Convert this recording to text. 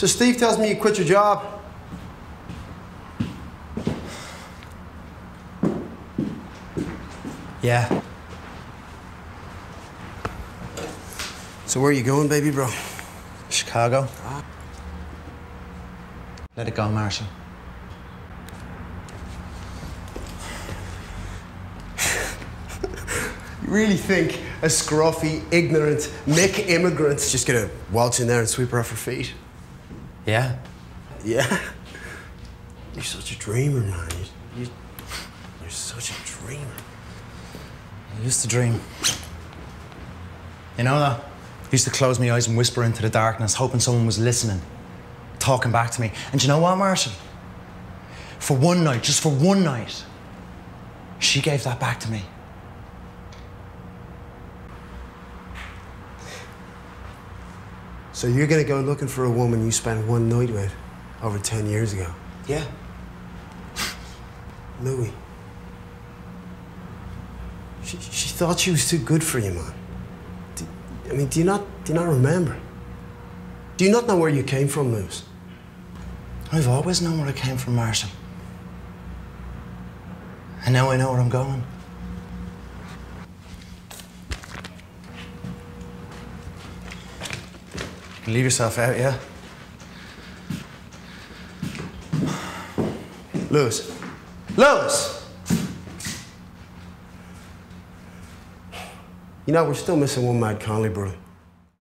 So Steve tells me you quit your job. Yeah. So where are you going, baby bro? Chicago. Let it go, Marshall. You really think a scruffy, ignorant, Mick immigrant's just gonna waltz in there and sweep her off her feet? Yeah? Yeah. You're such a dreamer, man. You, you, you're such a dreamer. I used to dream. You know that? I used to close my eyes and whisper into the darkness, hoping someone was listening, talking back to me. And you know what, Marshall? For one night, just for one night, she gave that back to me. So you're gonna go looking for a woman you spent one night with over 10 years ago? Yeah. Louis. She, she thought she was too good for you, man. Do, I mean, do you not do you not remember? Do you not know where you came from, Louis? I've always known where I came from, Marshall. And now I know where I'm going. Leave yourself out, yeah? Louis. Louis! You know, we're still missing one Mad Connelly, brother.